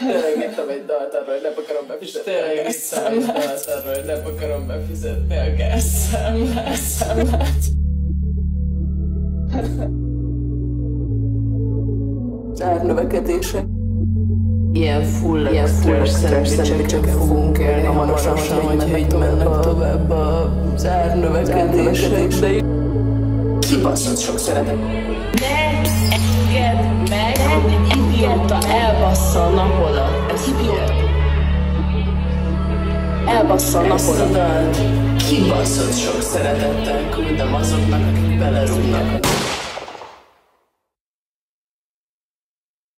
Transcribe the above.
Tényleg ittam egy dalt arra, hogy nem akarom befizetni a gázszámlát. arra, hogy nem akarom befizetni a gázszámlát. Árnövekedések. Ilyen full, ilyen full szendvicseket fogunk élni hamarosan, hogyha így mennek tovább az árnövekedések, Kibaszott sok szeretet. Ne engedd meg, hogy idióta elbassza a napodat. Ez. Elbassza a a napodat. kibaszott sok szeretettel küldöm azoknak, akik belerúgnak.